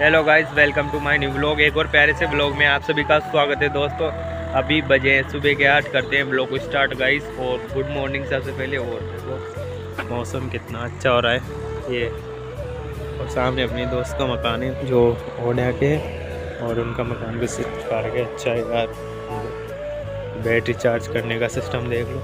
Hello guys welcome to my new blog एक और प्यारे से ब्लॉग में आप सभी का स्वागत है दोस्तों। अभी बजे हैं, सुबह के आठ करते हैं ब्लॉग को स्टार्ट गाइस और गुड मॉर्निंग सबसे पहले, और देखो, मौसम कितना अच्छा हो रहा है। ये, और सामने अपने दोस्त का मकान है, जो ओडा के और उनका मकान भी सिर्फ़ के अच्छा है यार। बैटरी चार्ज करने का सिस्टम देख लो।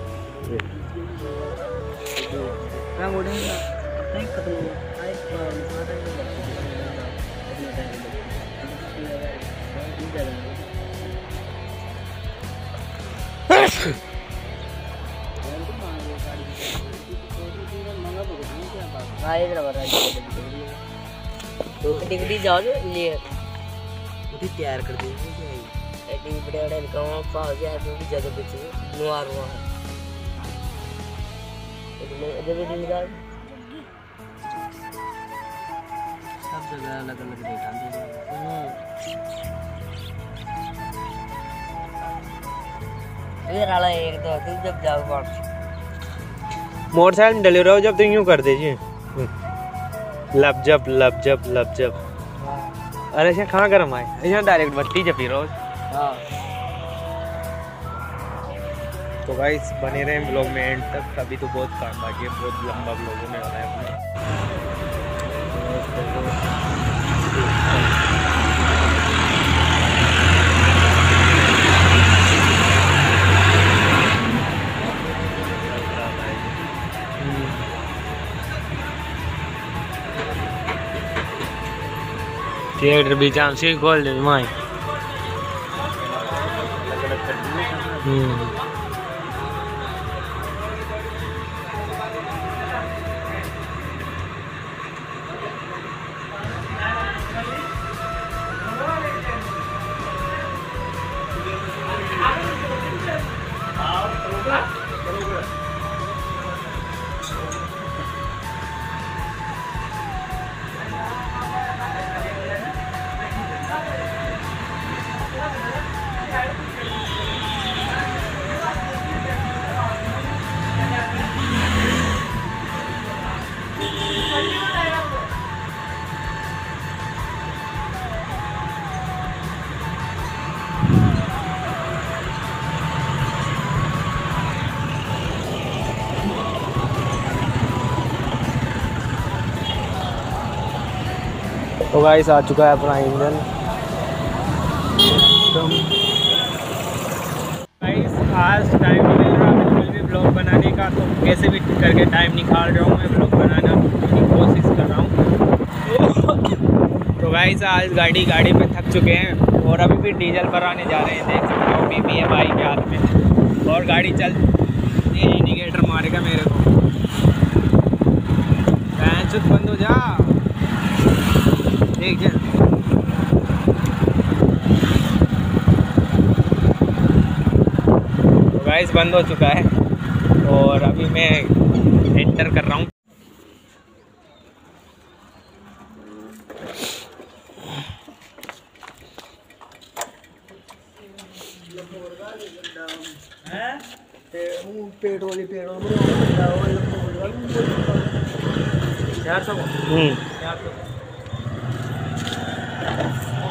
डिग्री जाओ जो लिए तैयार कर देंगे एडी बड़े बड़े गाँव पास गया तो भी जगह पे नुआर हुआ है। जब दिन का सब जगह अलग अलग रेट आते फिर आला एक दो दिन जब जाओ मोटरसाइकिल में डले रहो जब तो यूँ कर दीजिए। लब जब लब जब लब जब। अरे ऐसे कहाँ गर्म आए ऐसे डायरेक्ट बत्ती जब रोज हाँ। तो भाई बने रहे ब्लॉग में एंड तक। अभी तो बहुत काम बाकी है बहुत लंबा ब्लॉग में होना है थिएटर भी चांस ही खोल दे माई हम्म गाइस आ चुका है अपना इंजन गाइस आज टाइम नहीं मिल रहा, बिल्कुल भी ब्लॉग बनाने का तो कैसे भी करके टाइम निकाल रहा हूँ, मैं ब्लॉग बनाना की कोशिश कर रहा हूँ। तो गाइस आज गाड़ी गाड़ी पे थक चुके हैं, और अभी भी डीजल भराने जा रहे हैं। देख सकते हो बीबी है बाइक के हाथ में। और गाड़ी चल इंडिकेटर मारेगा मेरे को। बंद हो जा। तो गाइस बंद हो चुका है और अभी मैं एंटर कर रहा हूँ। पेट्रोल पेट्रोल चार सौ। हम्म यहाँ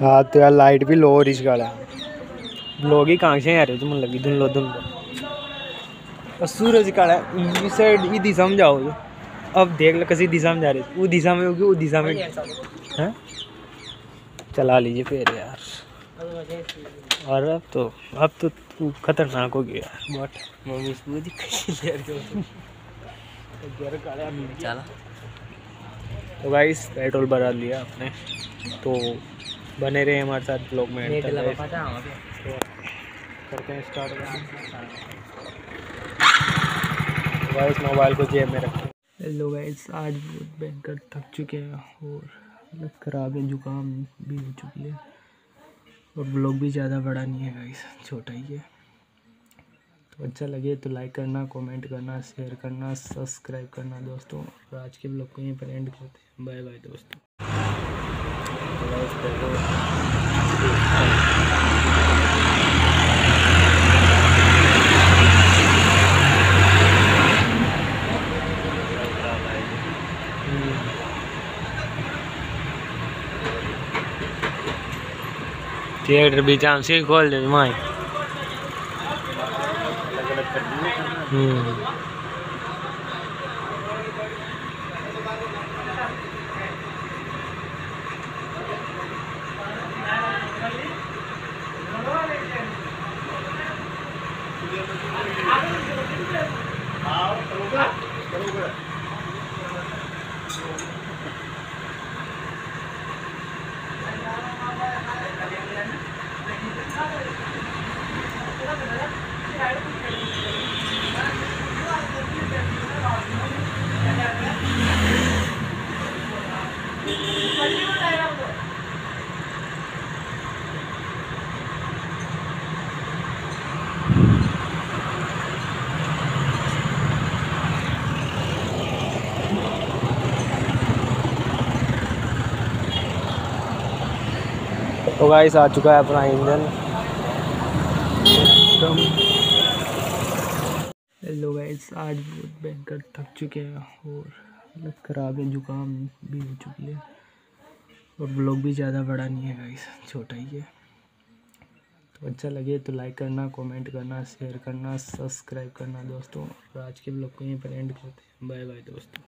हाँ तो यार लाइट भी लो हो रही इसका लोग ही कहाँ से आ रहे तुम लगी धुन लो धुन लो सूरज काला ये दिशा में जाओ। अब देख लो किसी दिशा में जा रहे वो दिशा में होगी वो दिशा में हैं? चला लीजिए फिर यार। और अब तो अब तो तू खतरनाक हो गया बट मम्मी पूरी चला तो गाइस पेट्रोल भरा लिया आपने। तो बने रहे हमारे साथ ब्लॉग में guys। तो करते हैं स्टार्ट गाइस मोबाइल को जेब में रखें। हेलो गाइस आज बहुत भयंकर थक चुके हैं और हालत ख़राब है जुकाम भी हो चुकी है। और ब्लॉग भी ज़्यादा बड़ा नहीं है गाइस छोटा ही है। तो अच्छा लगे तो लाइक करना कमेंट करना शेयर करना सब्सक्राइब करना दोस्तों। और आज के ब्लॉग को यहीं पर एंड करते हैं। बाय बाय दोस्तों। देखो, थिएटर भी चांस ही खोल दे माई तो गाइस आ चुका है अपना इंजन। हेलो गाइस आज बहुत भयंकर थक चुके हैं और ख़राब है जुकाम भी हो चुकी है। और ब्लॉग भी ज़्यादा बड़ा नहीं है गाइस छोटा ही है। तो अच्छा लगे तो लाइक करना कमेंट करना शेयर करना सब्सक्राइब करना दोस्तों। और आज के ब्लॉग को यहीं पर एंड करते हैं। बाय बाय दोस्तों।